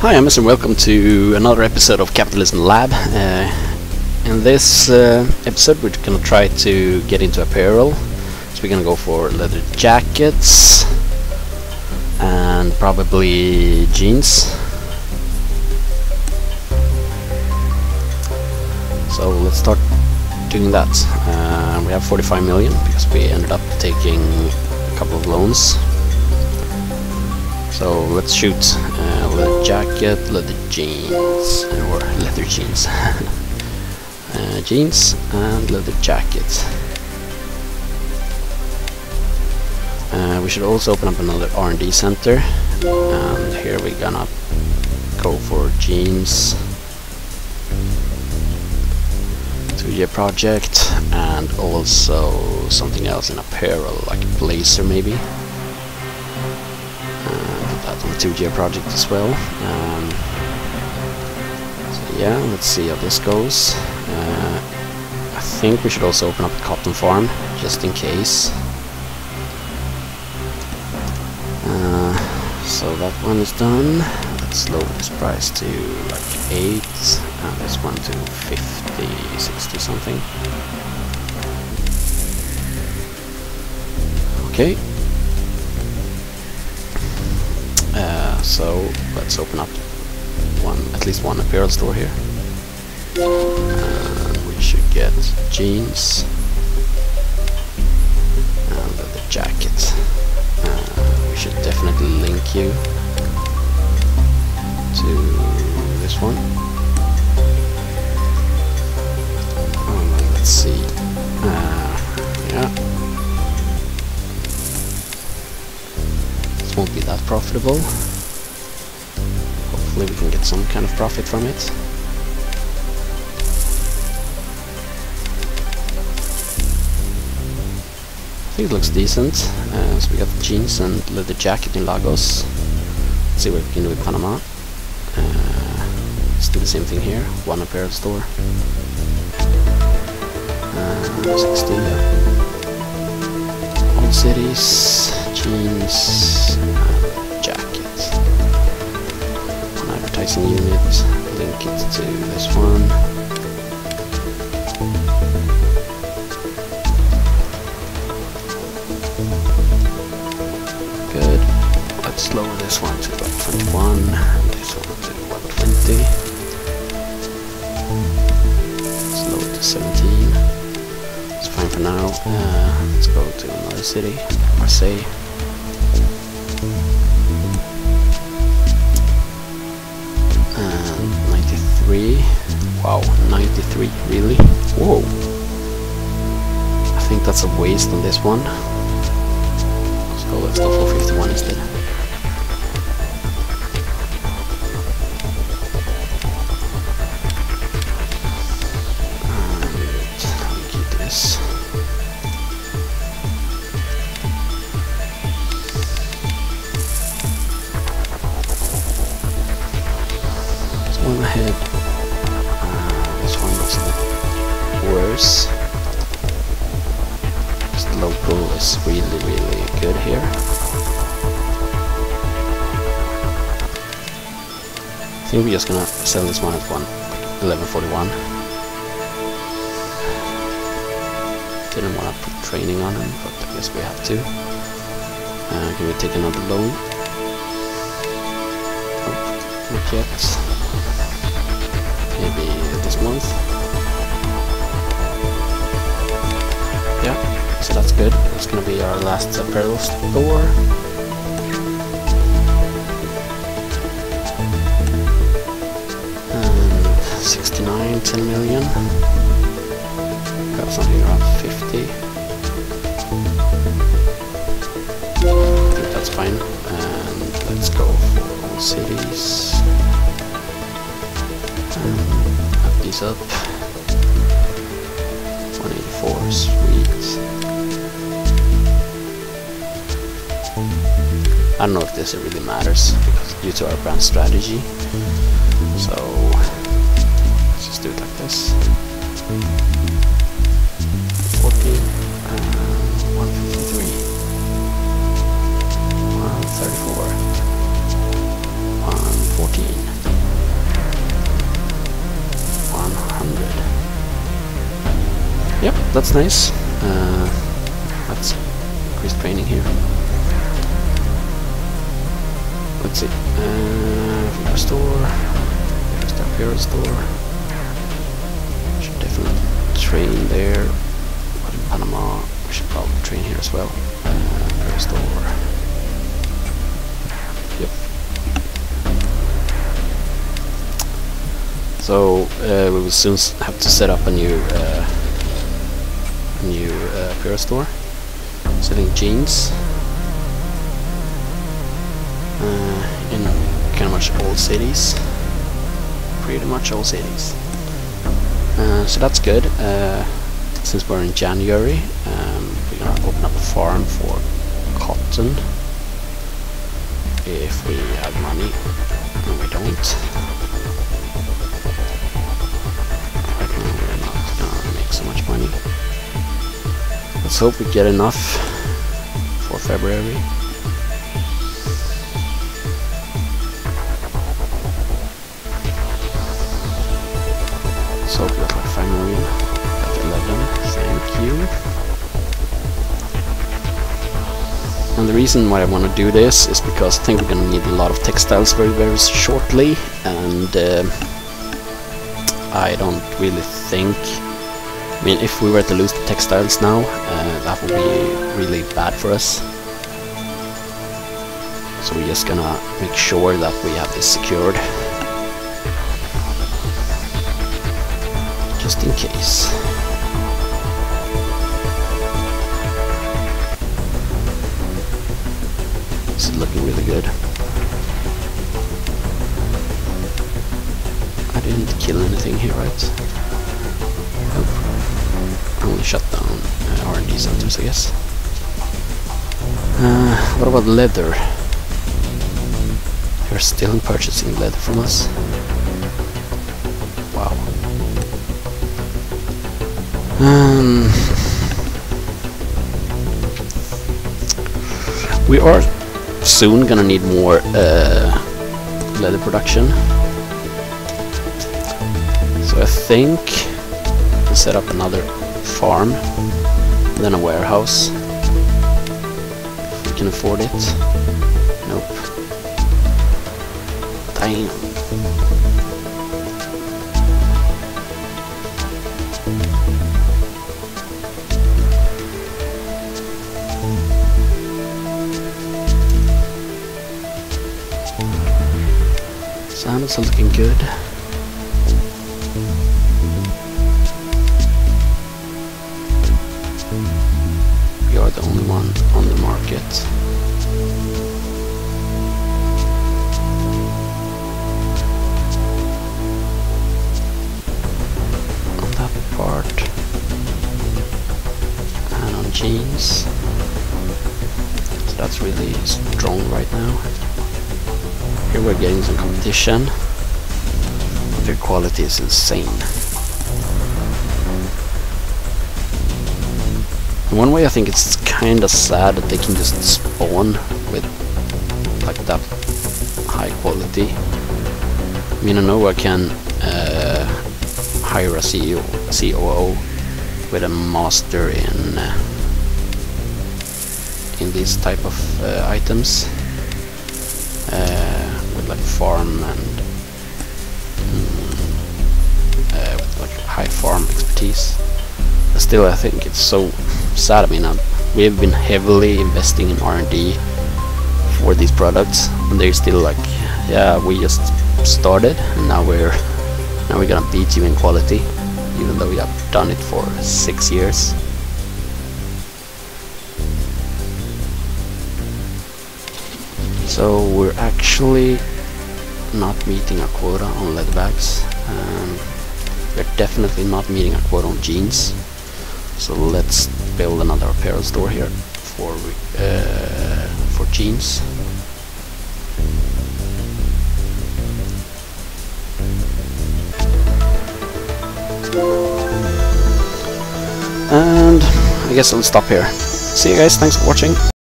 Hi, I'm and welcome to another episode of Capitalism Lab. Uh, in this uh, episode, we're going to try to get into apparel. So we're going to go for leather jackets and probably jeans. So let's start doing that. Uh, we have 45 million because we ended up taking a couple of loans so let's shoot uh, jacket, leather jeans, or leather jeans. uh, jeans and leather jacket. Uh, we should also open up another R&D center. And here we're gonna go for jeans. 2J project and also something else in apparel like a blazer maybe the 2G project as well. Um, so yeah, let's see how this goes. Uh, I think we should also open up a cotton farm, just in case. Uh, so that one is done. Let's lower this price to like 8, and this one to 50, 60 something. Okay, so let's open up one, at least one apparel store here. And we should get jeans and the jacket. Uh, we should definitely link you to this one. Um, let's see. Uh, yeah. This won't be that profitable hopefully we can get some kind of profit from it. I think it looks decent. Uh, so we got jeans and leather jacket in Lagos. Let's see what we can do with Panama. Uh, let's do the same thing here. One apparel store. Uh, 60, yeah. All cities, jeans, advertising unit, link it to this one. Good. Let's lower this one to about 21, this one to 120. Let's lower it to 17. It's fine for now. Uh, let's go to another city, Marseille. Wow, 93, really? Whoa. I think that's a waste on this one. So let's go for 51 instead. One ahead worse. Just local is really, really good here. I think we're just gonna sell this one at one 1141. Didn't want to put training on him, but I guess we have to. Uh, can we take another loan? Oh, not yet. It's gonna be our last apparel store. And 69, 10 million. Got something around 50. That's fine. And let's go for all cities. And up these up. I don't know if this really matters because due to our brand strategy. So let's just do it like this. 40, uh, 153, 134, 114, 100. Yep, that's nice. Uh, that's increased training here. Let's see. Uh, store. There's the apparel store. Should definitely train there. But in Panama, we should probably train here as well. Uh, store. Yep. So uh, we will soon have to set up a new uh, new uh, store selling jeans uh, in kind of much all cities. Pretty much all cities. Uh, so that's good. Uh, since we're in January um, we're gonna open up a farm for cotton. If we have money and we don't. We're not gonna make so much money. Let's hope we get enough for February The reason why I want to do this is because I think we're gonna need a lot of textiles very very shortly and uh, I don't really think I mean if we were to lose the textiles now uh, that would be really bad for us so we're just gonna make sure that we have this secured just in case. Really good. I didn't kill anything here, right? Nope. Only shut down uh, R&D centers, I guess. Uh, what about leather? They're still purchasing leather from us. Wow. Um, we are soon gonna need more uh, leather production. So I think set up another farm, then a warehouse. If we can afford it. Nope. Damn. Sounds looking good. We are the only one on the market. On that part. And on jeans. So that's really strong right now. Here we're getting some competition. Their quality is insane. In one way I think it's kinda sad that they can just spawn with like that high quality. I mean I know I can uh, hire a CEO, COO with a master in uh, in these type of uh, items like farm and mm, uh, with like high farm expertise. But still, I think it's so sad. I mean, uh, we have been heavily investing in R&D for these products, and they're still like, yeah, we just started, and now we're now we're gonna beat you in quality, even though we have done it for six years. So we're actually not meeting a quota on leather bags. Um, we're definitely not meeting a quota on jeans. So let's build another apparel store here for uh, for jeans. And I guess I'll stop here. See you guys, thanks for watching.